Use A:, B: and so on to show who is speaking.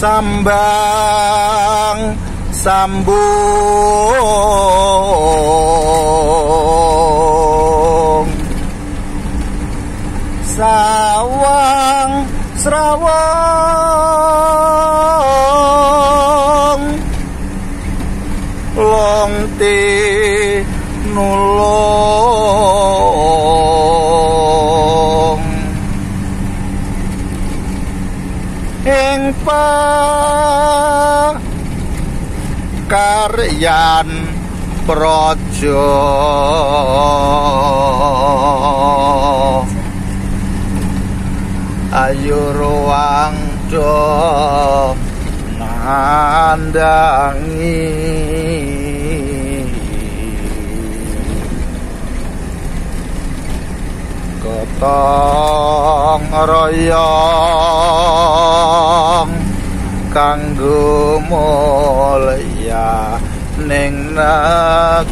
A: sambang sambung. Sawang srawang. Longti nulung ing karyan praja. Ayo ruang do nandangi. Gotong royong kanggo mulya ning negara